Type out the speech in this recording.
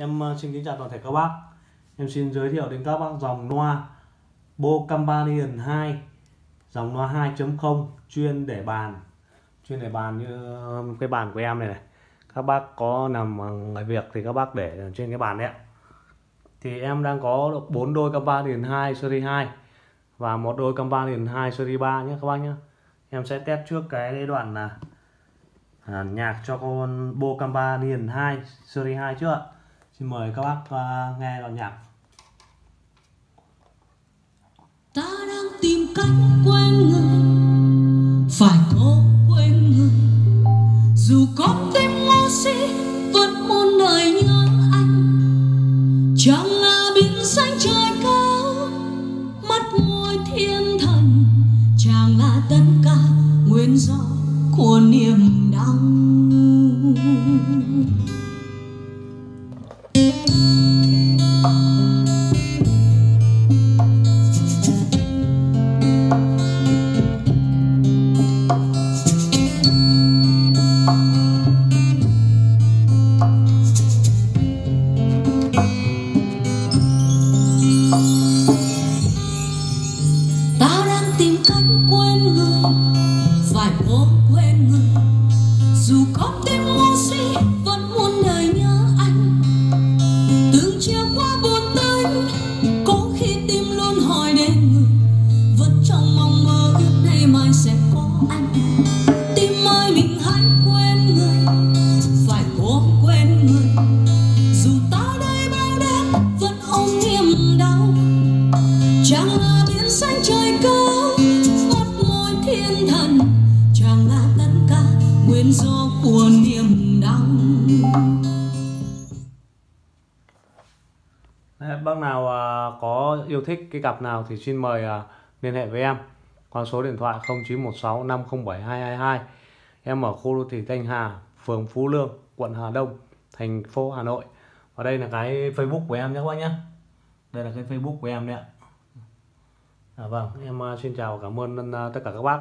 Em ờ, xin kính chào toàn thể các bác. Em xin giới thiệu đến các bác dòng loa Bo 2 dòng loa 2.0 chuyên để bàn. Chuyên để bàn như ờ, cái bàn của em này này. Các bác có nằm người việc thì các bác để trên cái bàn đấy ạ. Thì em đang có được 4 đôi Companion 2 series 2 và một đôi Companion 2 series 3 nhé các bác nhé. Em sẽ test trước cái đoạn là à, nhạc cho con Bo Companion 2 series 2 trước ạ. Xin mời các bác uh, nghe đoạn nhạc. Ta đang tìm cách quên người, phải cố quên người. Dù có tim ngu si, vẫn muôn đời nhớ anh. Chẳng là biển xanh trời cao, mắt môi thiên thần. Chàng là tất cả nguyên do của niềm đau. Tìm cách quên người phải cố quên người. Dù có tim ngu si, vẫn muốn đời nhớ anh. Từng chiều qua buồn tênh có khi tim luôn hỏi đến người. Vẫn trong mong mơ ước nay mai sẽ có anh. Thiên thần chẳng ngã tất cả nguyên do của niềm đau Đấy, bác nào à, có yêu thích cái cặp nào thì xin mời à, liên hệ với em qua số điện thoại 0916 507 222. Em ở khu đô thị Thanh Hà, phường Phú Lương, quận Hà Đông, thành phố Hà Nội. Và đây là cái Facebook của em nhé các bác nhé. Đây là cái Facebook của em đấy ạ. À, vâng, em ờ, xin chào cảm ơn ờ, tất cả các bác.